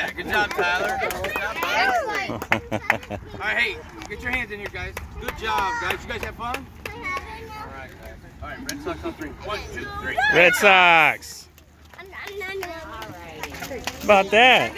Yeah, good job, Tyler. All right, hey, get your hands in here, guys. Good job, guys. You guys have fun? All right, all right. Red Sox on three. One, two, three. Red Sox. About that.